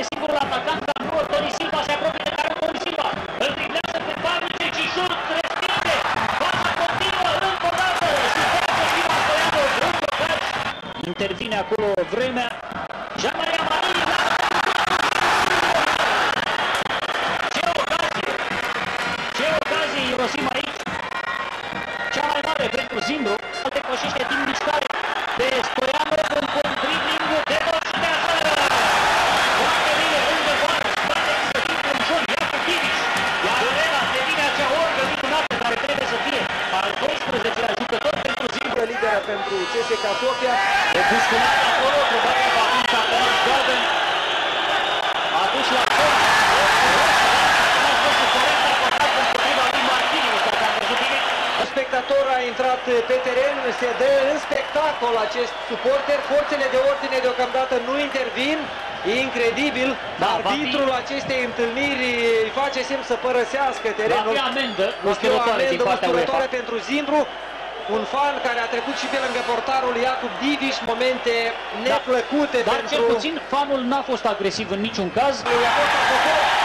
este singurul atacant ca nu Toni Silva se apropie de care Toni Silva. Îl driblează pe Pavlice și șut, respinge. Faza continuă încă o dată. Superbă Silva Stoianov, un blocaj. Intervine acolo vremea. Jean-Maria Marini lasă ce ocazie! Ce ocazie irosim aici! Cea mai mare pentru Zimbru, depășește din pentru CSKA Sofia. E busculat acolo, probabil va fi campionat galben. A dus la fond. A fost corect acordat împotriva lui Martinius, dacă am văzut bine. Un spectator a intrat pe teren, se dă în spectacol acest suporter. Forțele de ordine deocamdată nu intervin. Incredibil, Da, va arbitrul acestei întâlniri îi face semn să părăsească Va terenul. fi amendă Este o măsurătoare din amendă partea măsurătoare UEFA. pentru Zimbru. Un fan care a trecut și pe lângă portarul Iacob Diviș, momente neplăcute Dar pentru... cel puțin fanul n-a fost agresiv în niciun caz. I-a fost acolo.